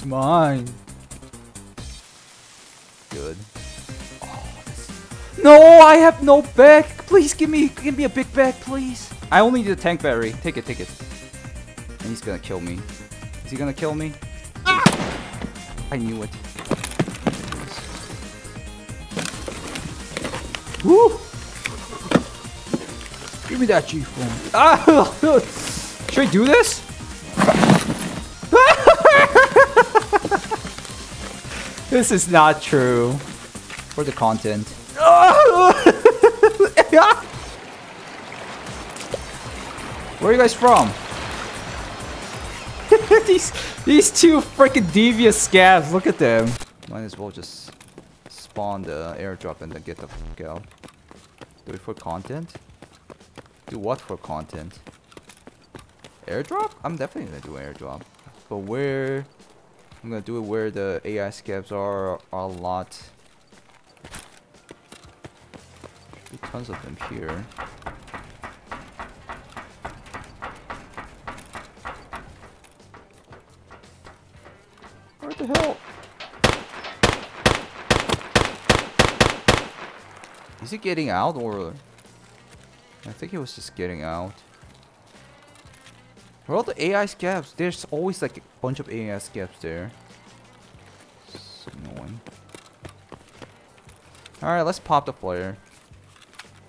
It's mine. Good. No, I have no bag. Please give me give me a big bag, please. I only need a tank battery. Take it, take it. And he's gonna kill me. Is he gonna kill me? Ah! I knew it. Woo! Give me that G phone. Ah! Should I do this? this is not true. For the content. Where are you guys from? these these two freaking devious scavs. Look at them. Might as well just spawn the airdrop and then get the fuck out. Do it for content? Do what for content? Airdrop? I'm definitely gonna do airdrop. But where? I'm gonna do it where the AI scavs are, are a lot. Tons of them here. Where the hell? Is it getting out or? I think he was just getting out. Where are the AI scavs? There's always like a bunch of AI scavs there. So annoying. Alright, let's pop the flare.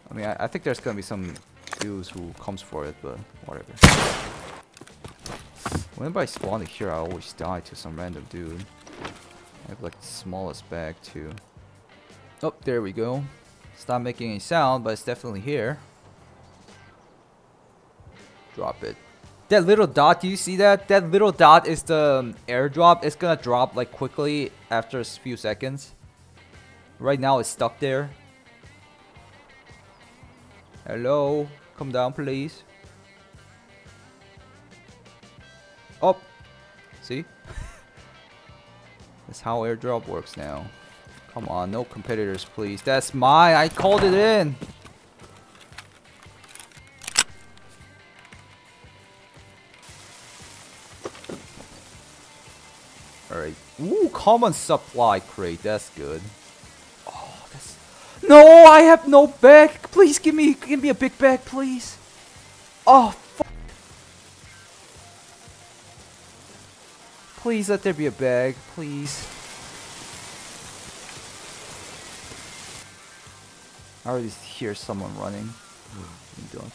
I mean, I, I think there's gonna be some dudes who comes for it, but whatever. Whenever I spawn here, I always die to some random dude. I have like the smallest bag too. Oh, there we go. Stop making any sound, but it's definitely here. Drop it. That little dot, do you see that? That little dot is the um, airdrop. It's gonna drop like quickly after a few seconds. Right now it's stuck there. Hello? Come down please. Oh! See? That's how airdrop works now. Come on, no competitors please. That's my I called it in! Alright. Ooh, common supply crate. That's good. Oh, that's... No, I have no bag. Please give me, give me a big bag, please. Oh, Please let there be a bag, please. I already hear someone running. Don't.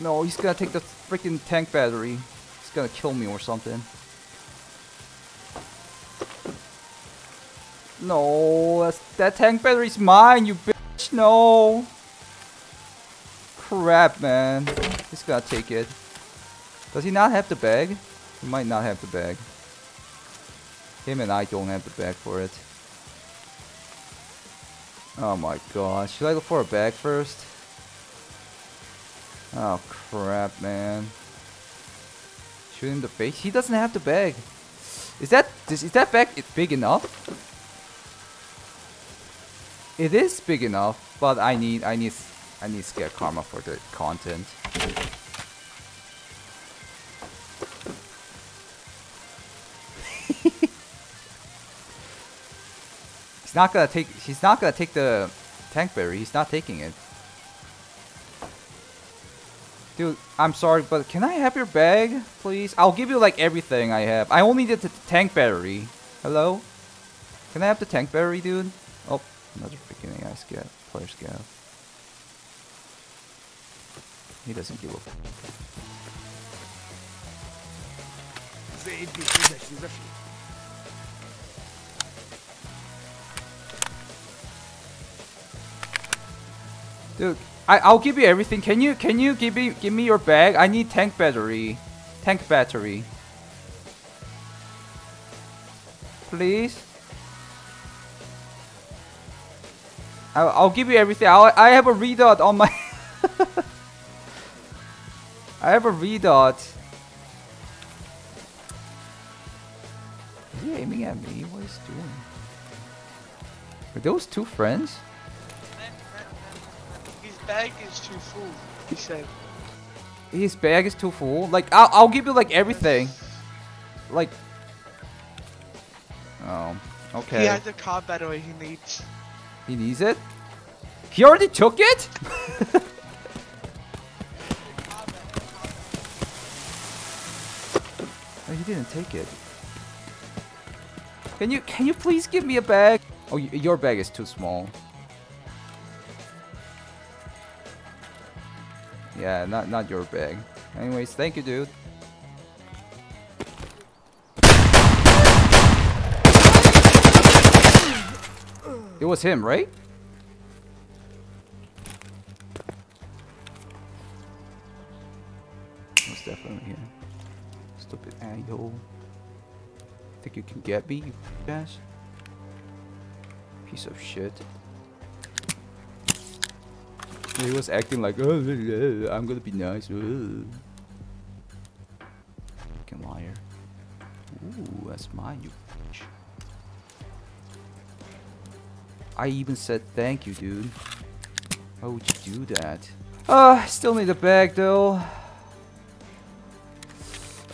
No, he's gonna take the freaking tank battery. He's gonna kill me or something. No, that tank battery's mine, you bitch. No. Crap, man. He's gonna take it. Does he not have the bag? He might not have the bag. Him and I don't have the bag for it. Oh my god. Should I look for a bag first? Oh crap, man. Shoot him in the face. He doesn't have the bag. Is that is that bag big enough? It is big enough, but I need I need I need to get karma for the content. He's not gonna take he's not gonna take the tank berry, he's not taking it. Dude, I'm sorry, but can I have your bag, please? I'll give you, like, everything I have. I only need the tank battery. Hello? Can I have the tank battery, dude? Oh, another freaking AI scav. Player scav. He doesn't give a... Dude, I I'll give you everything. Can you can you give me give me your bag? I need tank battery. Tank battery. Please. I'll, I'll give you everything. I'll, I have a redot on my. I have a redot. Is he aiming at me? What is he doing? Are those two friends? His bag is too full, he said. His bag is too full. Like I'll, I'll give you like everything. Like. Oh. Okay. He has the car battery he needs. He needs it? He already took it? oh, he didn't take it. Can you can you please give me a bag? Oh, your bag is too small. Yeah, not not your bag. Anyways, thank you, dude. It was him, right? Was definitely him. Stupid asshole. Think you can get me, you guys? Piece of shit. He was acting like, oh, I'm gonna be nice. Fucking liar. Ooh, that's mine, you bitch. I even said thank you, dude. How would you do that? Uh, still need a bag, though.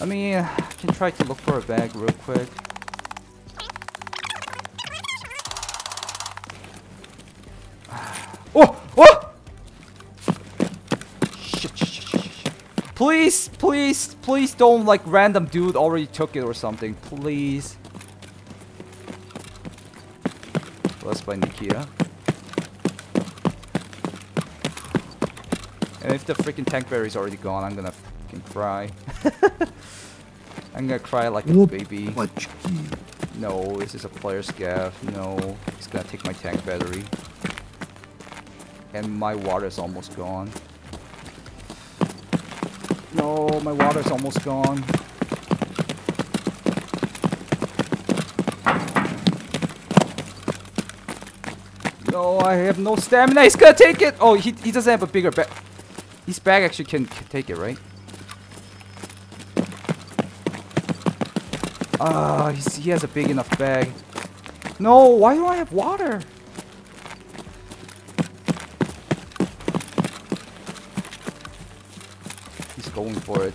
I mean, I can try to look for a bag real quick. Please, please, please don't like random dude already took it or something. Please. Let's by Nikia. And if the freaking tank berry's already gone, I'm gonna fucking cry. I'm gonna cry like a baby. No, this is a player scav. No, he's gonna take my tank battery. And my water's almost gone. No, my water's almost gone. No, I have no stamina. He's gonna take it. Oh, he, he doesn't have a bigger bag. His bag actually can, can take it, right? Ah, he's he has a big enough bag. No, why do I have water? Going for it.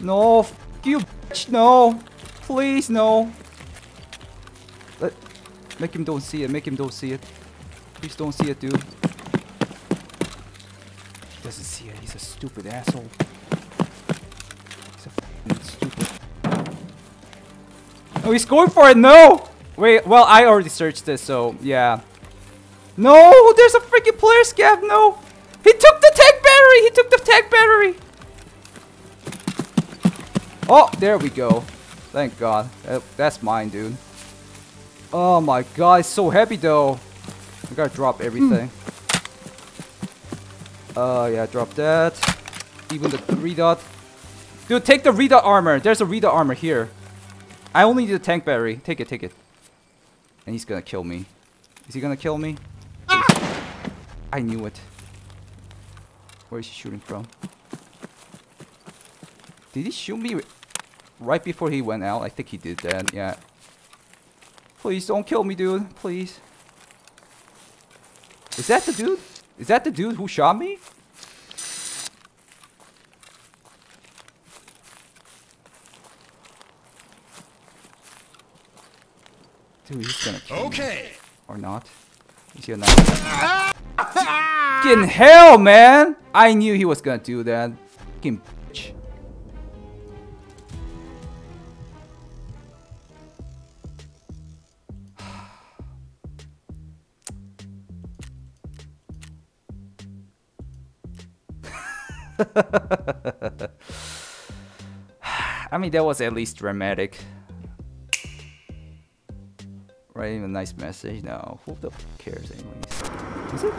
No, you bitch, no. Please, no. Let, make him don't see it, make him don't see it. Please don't see it, dude. He doesn't see it, he's a stupid asshole. He's a stupid. Oh, he's going for it, no! Wait, well, I already searched this, so, yeah. No, there's a freaking player scav, no! He took the tank battery! He took the tank battery! Oh, there we go. Thank God. That- that's mine, dude. Oh my god, it's so heavy though. I gotta drop everything. Uh, yeah, drop that. Even the redot. Dude, take the redot armor. There's a redot armor here. I only need a tank battery. Take it, take it. And he's gonna kill me. Is he gonna kill me? I knew it. Where is he shooting from? Did he shoot me right before he went out? I think he did that, yeah. Please don't kill me, dude. Please. Is that the dude? Is that the dude who shot me? Dude, he's gonna kill me. Okay. Or not. Is he not? Fucking hell, man! I knew he was gonna do that. Fucking bitch. I mean, that was at least dramatic. Writing a nice message. No, who the cares anyways? Is it?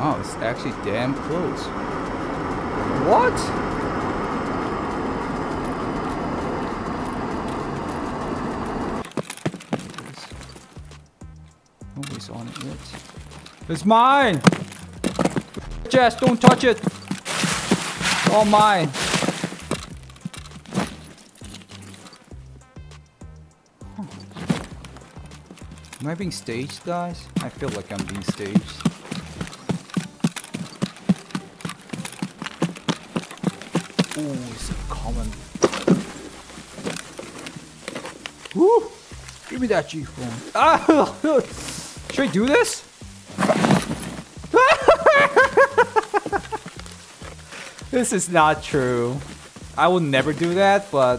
Oh, it's actually damn close. What? Nobody's- on it yet. It's mine! Jess, don't touch it! It's all mine. Am I being staged, guys? I feel like I'm being staged. It's common. Woo! Give me that G phone. Ah! Should I do this? this is not true. I will never do that, but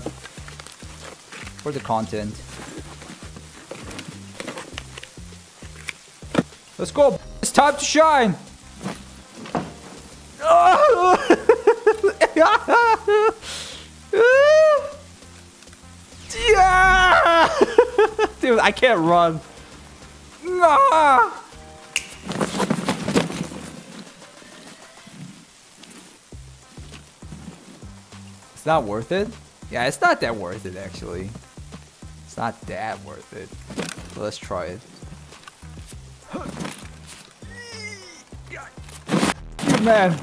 for the content. Let's go. It's time to shine. I can't run. Nah! It's not worth it? Yeah, it's not that worth it actually. It's not that worth it. But let's try it. Man.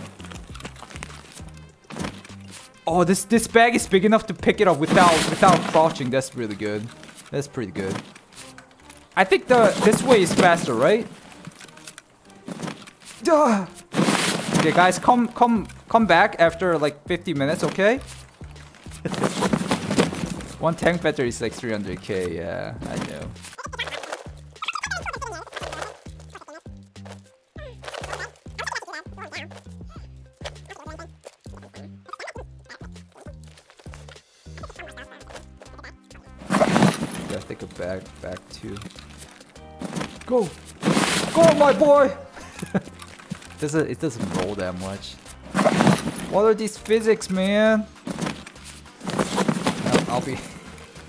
Oh, this this bag is big enough to pick it up without without crouching. That's really good. That's pretty good. I think the this way is faster, right? Duh. Okay, guys, come come come back after like 50 minutes, okay? One tank battery is like 300k. Yeah, I know. Yeah, think of back back to. Go, go, my boy. doesn't it doesn't roll that much? What are these physics, man? I'll, I'll be.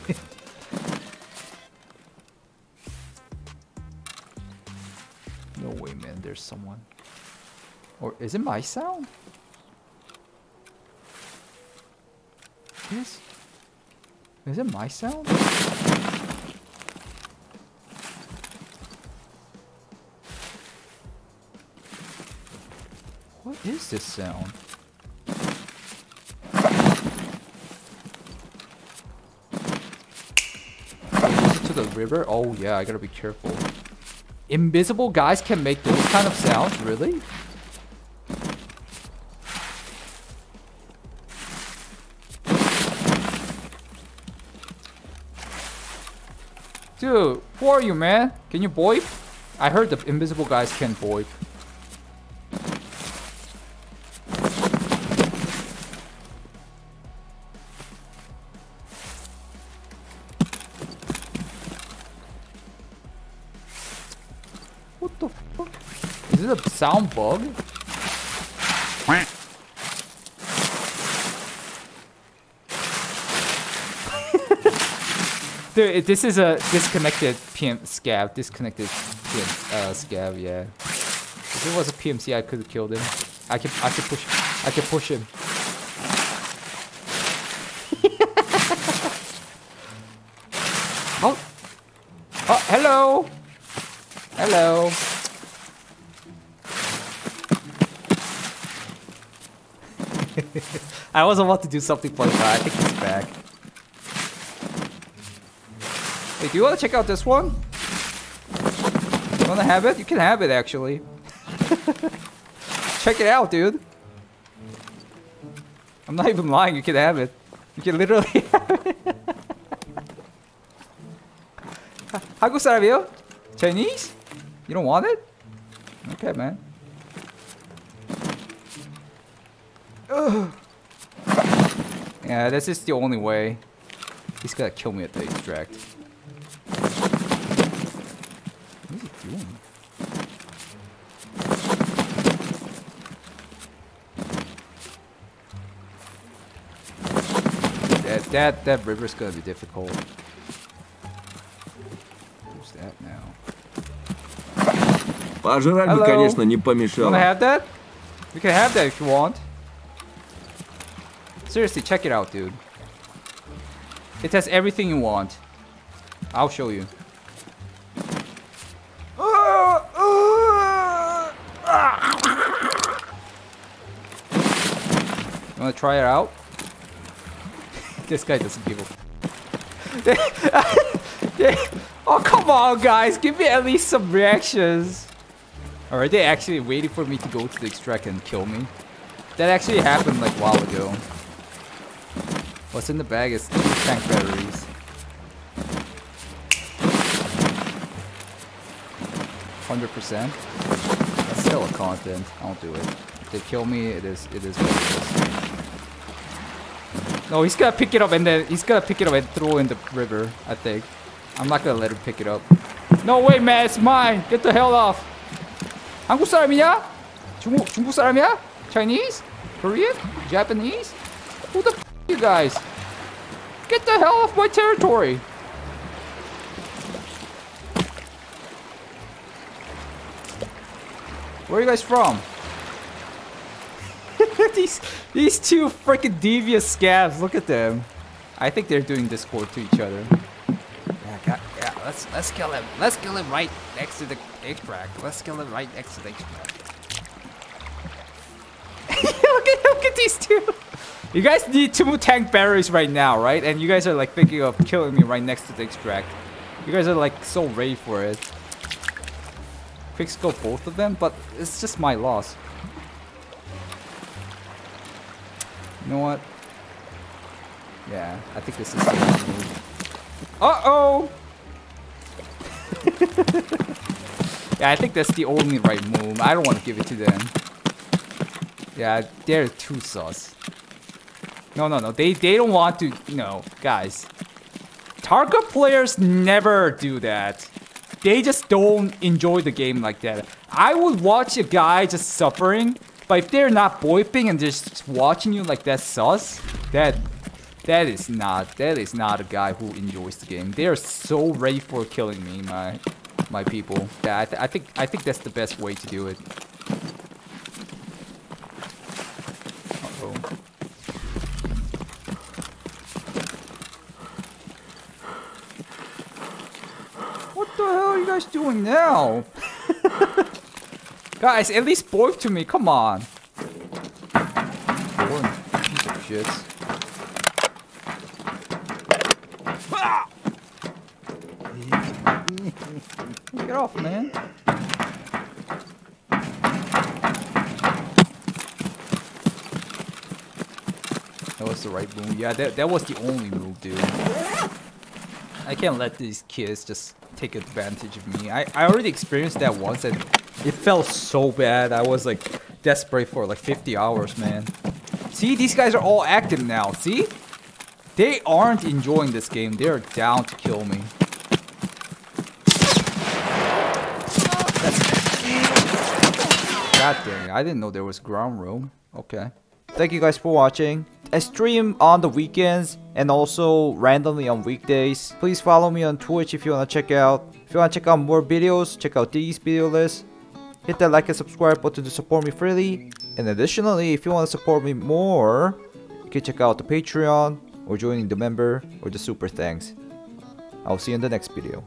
no way, man. There's someone. Or is it my sound? Is is it my sound? What is this sound? To the river? Oh yeah, I gotta be careful. Invisible guys can make those kind of sounds, really? Dude, who are you, man? Can you boip? I heard the invisible guys can boip. Sound bug? Dude, this is a disconnected PM scav. Disconnected PM uh, scav. Yeah. If it was a PMC, I could have killed him. I could. I could push. I could push him. oh. Oh, hello. Hello. I was about to do something funny, but I think he's back. Hey, do you want to check out this one? You want to have it? You can have it, actually. check it out, dude. I'm not even lying, you can have it. You can literally have it. 한국 사람이요? Chinese? You don't want it? Okay, man. Ugh. Yeah, this is the only way. He's gonna kill me at the extract. What is he doing? That that that river's gonna be difficult. Who's that now? Пожрать бы, Hello. конечно, не You wanna помешало. have that? You can have that if you want. Seriously, check it out, dude. It has everything you want. I'll show you. You wanna try it out? this guy doesn't give a Oh, come on, guys. Give me at least some reactions. Are they actually waiting for me to go to the extract and kill me? That actually happened like a while ago. What's in the bag is tank batteries. Hundred percent. That's still a content. I'll do it. If they kill me, it is it is what it is. No, he's gonna pick it up and then he's gonna pick it up and throw in the river, I think. I'm not gonna let him pick it up. No way, man, it's mine. Get the hell off. 한국 사람이냐? 중국 중국 사람이야? Chinese? Korean? Japanese? Who the f you guys? Get the hell off my territory. Where are you guys from? these these two freaking devious scavs. Look at them. I think they're doing Discord to each other. Yeah, yeah. Let's let's kill him. Let's kill him right next to the extract. Let's kill him right next to the extract. look at look at these two. You guys need two tank batteries right now, right? And you guys are like thinking of killing me right next to the extract. You guys are like so ready for it. Quick scope both of them, but it's just my loss. You know what? Yeah, I think this is the move. Uh-oh! yeah, I think that's the only right move. I don't want to give it to them. Yeah, they're too sus. No, no, no. They, they don't want to... No, guys. Tarkov players never do that. They just don't enjoy the game like that. I would watch a guy just suffering but if they're not boiping and just watching you like that sus, that that is not that is not a guy who enjoys the game. They are so ready for killing me, my my people. Yeah, I, th I think I think that's the best way to do it. Uh oh. What the hell are you guys doing now? Guys, at least both to me, come on. Boring piece of shit. Get off, man. That was the right move. Yeah, that, that was the only move, dude. I can't let these kids just take advantage of me. I, I already experienced that once and it felt so bad. I was like desperate for like 50 hours, man. See, these guys are all active now. See? They aren't enjoying this game. They're down to kill me. God dang, I didn't know there was ground room. Okay. Thank you guys for watching. I stream on the weekends and also randomly on weekdays. Please follow me on Twitch if you want to check out. If you want to check out more videos, check out these video lists. Hit that like and subscribe button to support me freely. And additionally, if you want to support me more, you can check out the Patreon or joining the member or the super thanks. I'll see you in the next video.